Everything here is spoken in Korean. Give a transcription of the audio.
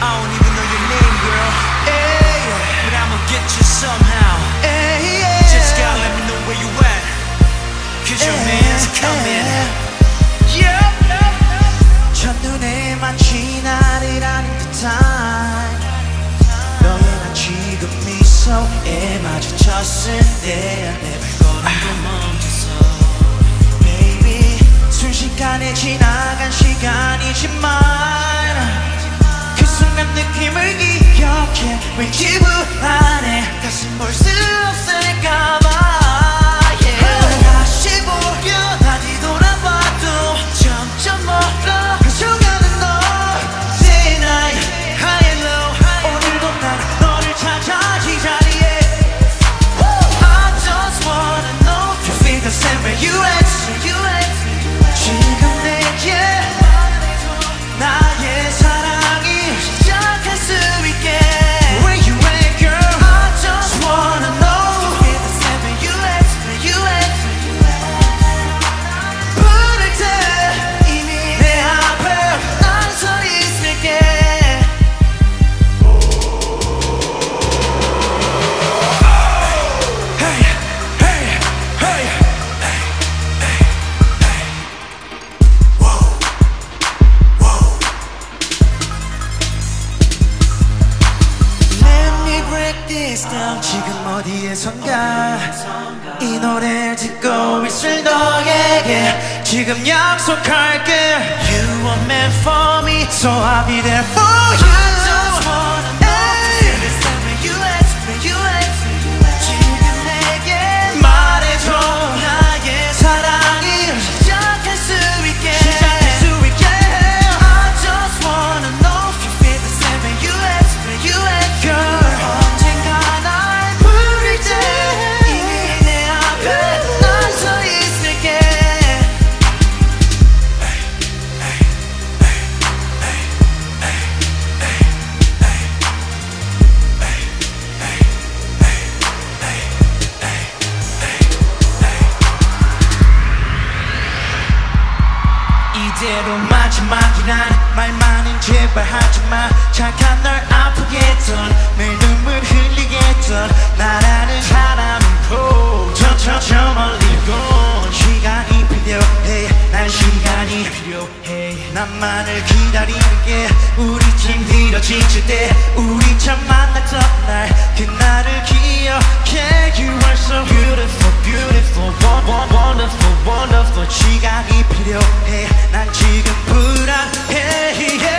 I don't even know your name, girl. Ay, but I'ma get you somehow. Ay, yeah. Just gotta let me know where you at. Cause your man's coming. Yeah. 첫눈에 마치 나를 아는 듯한 너의 난 지금 미소에 마주쳤을 때내 발걸음도 멈춰서 Baby 순식간에 지나간 시간 왠지 불안해 다시 볼수 this down 지금 어디에선가 이 노래를 듣고 있을 너에게 지금 약속할게 You are meant for me So I'll be there for you 이대로 마지막이란 말만은 제발 하지마. 착한 널 아프게 했던 내 눈물 흘리게 했던 나라는 사람은 고저저 저 멀리 고 시간이 필요해. 난 시간이 필요해. 나만을 기다리는 게 우리 팀 지칠 때 wonderful wonderful 지각이 필요해 난 지금 불안해 yeah.